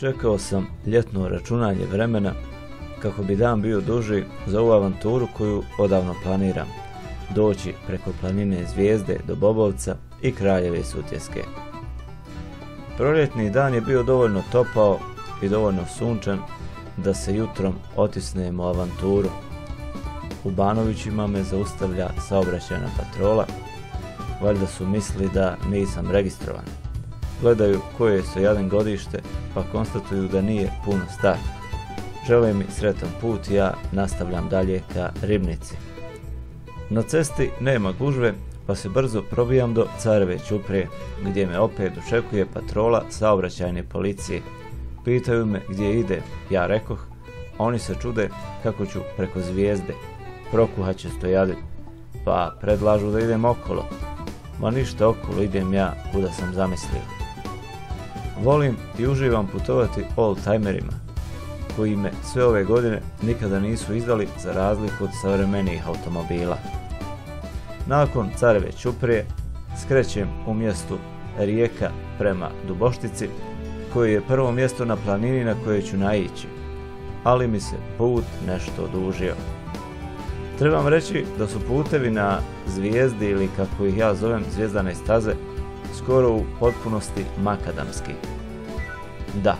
Čekao sam ljetno računanje vremena kako bi dan bio duži za ovu avanturu koju odavno planiram. Doći preko planine Zvijezde do Bobovca i Kraljeve sutjeske. Proljetni dan je bio dovoljno topao i dovoljno sunčan da se jutrom otisnemo avanturu. U Banovićima me zaustavlja saobraćajna patrola, valjda su misli da nisam registrovan. Gledaju koje je jedan godište, pa konstatuju da nije puno star. Žele mi sretan put, ja nastavljam dalje ka Ribnici. Na cesti nema gužve, pa se brzo probijam do Careve Ćuprije, gdje me opet očekuje patrola saobraćajne policije. Pitaju me gdje ide, ja rekoh, oni se čude kako ću preko zvijezde, prokuhat će stojadi, pa predlažu da idem okolo. Ma ništa okolo, idem ja kuda sam zamislio. Volim i uživam putovati old-timerima, koji me sve ove godine nikada nisu izdali za razliku od savremenijih automobila. Nakon Careve Ćuprije skrećem u mjestu Rijeka prema Duboštici, koji je prvo mjesto na planini na koje ću naići, ali mi se put nešto odužio. Trebam reći da su putevi na zvijezdi ili kako ih ja zovem zvijezdane staze skoro u potpunosti makadamski. Da,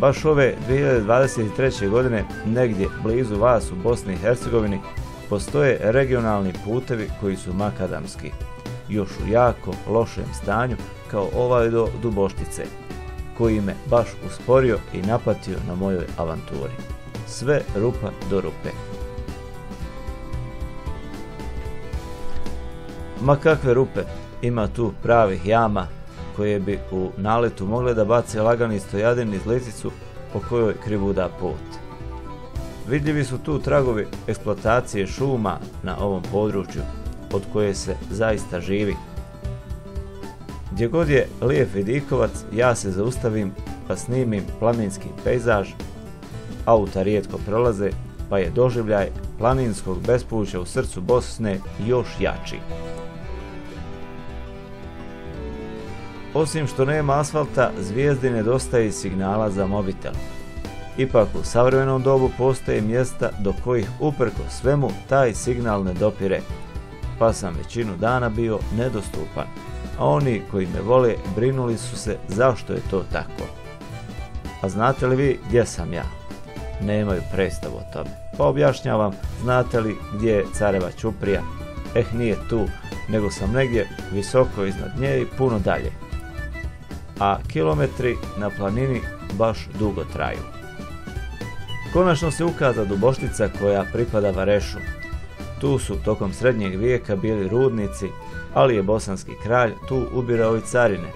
baš ove 2023. godine negdje blizu vas u Bosni i Hercegovini postoje regionalni putevi koji su makadamski, još u jako lošem stanju kao ovaj do Duboštice, koji me baš usporio i napatio na mojoj avanturi. Sve rupa do rupe. Ma kakve rupe, ima tu pravih jama koje bi u naletu mogle da bace lagani stojadin iz po kojoj krivuda put. Vidljivi su tu tragovi eksploatacije šuma na ovom području, od koje se zaista živi. Gdje god je lijep vidikovac, ja se zaustavim pa snimim planinski pejzaž, auta rijetko prolaze, pa je doživljaj planinskog bespuća u srcu Bosne još jači. Osim što nema asfalta, zvijezdi nedostaje signala za mobitel. Ipak u savremenom dobu postoje mjesta do kojih uprko svemu taj signal ne dopire, pa sam većinu dana bio nedostupan, a oni koji me vole brinuli su se zašto je to tako. A znate li vi gdje sam ja? Nemaju predstavu o tome. Pa objašnjavam, znate li gdje je Careva Ćuprija? Eh, nije tu, nego sam negdje visoko iznad nje i puno dalje. A kilometri na planini baš dugo traju. Konačno se ukaza Duboštica koja pripada Varešu. Tu su tokom srednjeg vijeka bili rudnici, ali je bosanski kralj tu ubirao i carine.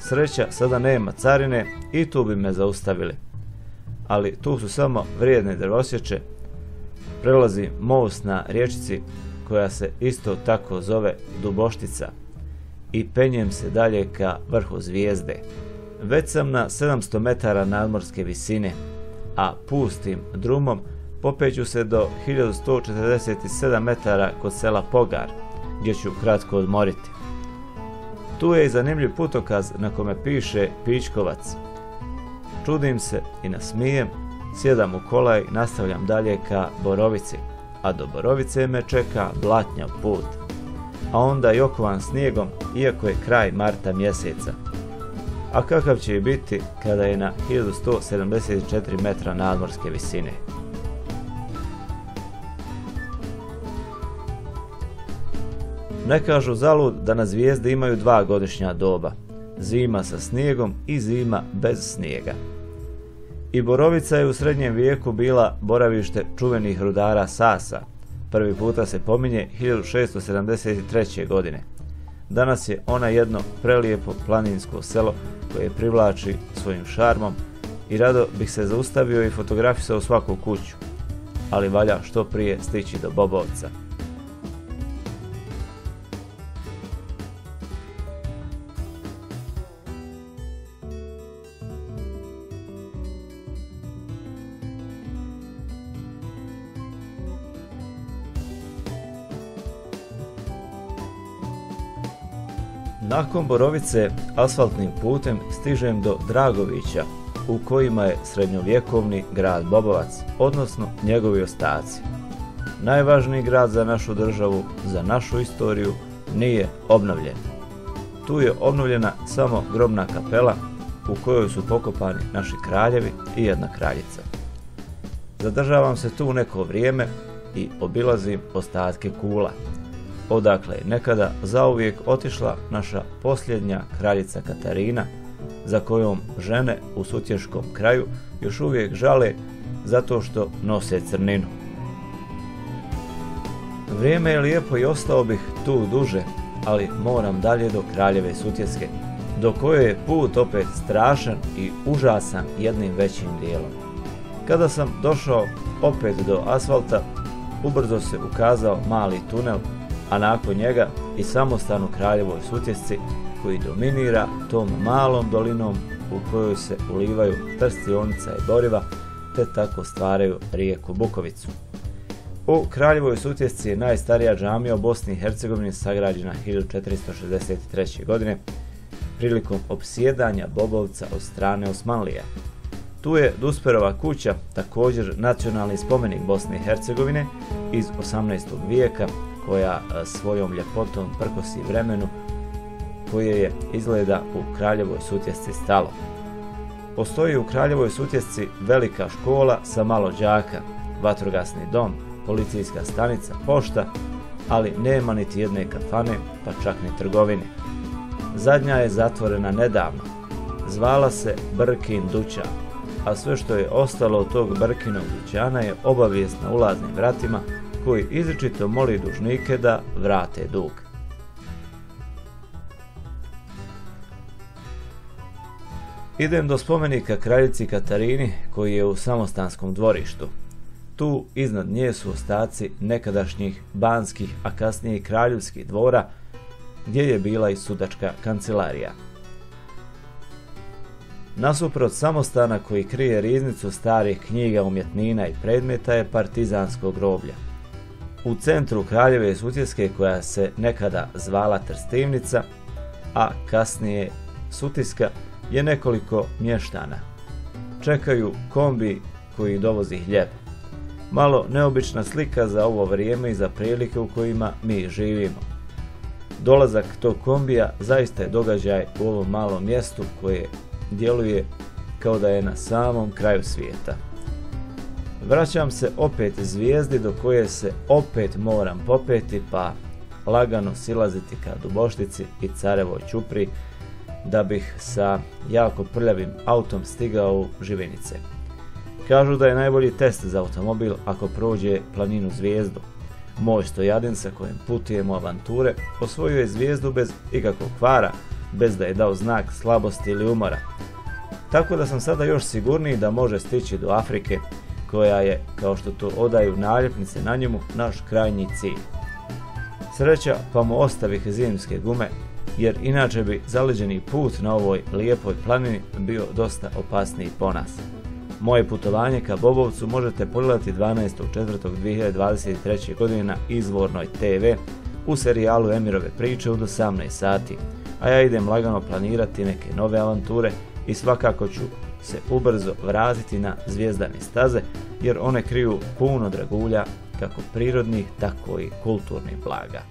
Sreća sada nema carine i tu bi me zaustavili. Ali tu su samo vrijedne drvosječe. Prelazi most na riječici koja se isto tako zove Duboštica i penjem se dalje ka vrhu zvijezde. Već sam na 700 metara nadmorske visine, a pustim drumom popeću se do 1147 metara kod sela Pogar, gdje ću kratko odmoriti. Tu je i zanimljiv putokaz na kome piše Pičkovac. Čudim se i nasmijem, sjedam u kola i nastavljam dalje ka Borovici, a do Borovice me čeka blatnjav put, a onda i okovan snijegom, iako je kraj marta mjeseca a kakav će i biti kada je na 1174 metra nadmorske visine. Ne kažu zalud da na zvijezde imaju dva godišnja doba, zima sa snijegom i zima bez snijega. I Borovica je u srednjem vijeku bila boravište čuvenih rudara Sasa, prvi puta se pominje 1673. godine. Danas je ona jedno prelijepo planinsko selo koje privlači svojim šarmom i rado bih se zaustavio i fotografisao svaku kuću, ali valja što prije stići do Bobovca. Nakon Borovice asfaltnim putem stižem do Dragovića, u kojima je srednjovjekovni grad Bobovac, odnosno njegovi ostaci. Najvažniji grad za našu državu, za našu istoriju, nije obnovljen. Tu je obnovljena samo grobna kapela u kojoj su pokopani naši kraljevi i jedna kraljica. Zadržavam se tu neko vrijeme i obilazim ostatke kula. Odakle je nekada zauvijek otišla naša posljednja kraljica Katarina, za kojom žene u Sutješkom kraju još uvijek žale zato što nose crninu. Vrijeme je lijepo i ostao bih tu duže, ali moram dalje do Kraljeve Sutjeske, do koje je put opet strašan i užasan jednim većim dijelom. Kada sam došao opet do asfalta, ubrzo se ukazao mali tunel, a nakon njega i samostan u Kraljevoj Sutjesci koji dominira tom malom dolinom u kojoj se ulivaju trstionica i boriva, te tako stvaraju rijeku Bukovicu. U Kraljevoj sutjesci je najstarija džamija u Bosni i Hercegovini sagrađena 1463. godine prilikom opsjedanja Bobovca od strane Osmanlija. Tu je Dusperova kuća, također nacionalni spomenik Bosne i Hercegovine iz 18. vijeka, koja svojom ljepotom prkosi vremenu koje je izgleda u Kraljevoj sutjesci stalo. Postoji u Kraljevoj sutjesci velika škola sa malo đaka, vatrogasni dom, policijska stanica, pošta, ali nema niti jedne kafane, pa čak ni trgovine. Zadnja je zatvorena nedavno. Zvala se Brkin dućan, a sve što je ostalo od tog Brkinog dućana je obavijest na ulaznim vratima koji izričito moli dužnike da vrate dug. Idem do spomenika kraljici Katarini koji je u samostanskom dvorištu. Tu iznad nje su ostaci nekadašnjih banskih, a kasnije kraljevskih dvora, gdje je bila i sudačka kancelarija. Nasuprot samostana koji krije riznicu starih knjiga, umjetnina i predmeta je partizansko groblje. U centru kraljeve Sutjeske koja se nekada zvala Trstivnica, a kasnije Sutiska, je nekoliko mještana. Čekaju kombi koji dovozi hljeb. Malo neobična slika za ovo vrijeme i za prilike u kojima mi živimo. Dolazak tog kombija zaista je događaj u ovom malom mjestu koje djeluje kao da je na samom kraju svijeta. Vraćam se opet zvijezdi do koje se opet moram popeti pa lagano silaziti ka Duboštici i Carevoj Čupri da bih sa jako prljavim autom stigao u Živinice. Kažu da je najbolji test za automobil ako prođe planinu zvijezdu. Moj stojadin sa kojim putujemo avanture osvojio je zvijezdu bez ikakvog kvara, bez da je dao znak slabosti ili umora. Tako da sam sada još sigurniji da može stići do Afrike, koja je, kao što to odaju naljepnice na njemu, naš krajnji cilj. Sreća pa mu ostavih zimske gume jer inače bi zaleđeni put na ovoj lijepoj planini bio dosta opasniji po nas. Moje putovanje ka Bobovcu možete pogledati 12.4.2023. godine na izvornoj TV u serijalu Emirove priče od 18 sati, a ja idem lagano planirati neke nove avanture i svakako ću se ubrzo vratiti na zvijezdane staze jer one kriju puno dragulja kako prirodnih tako i kulturnih blaga.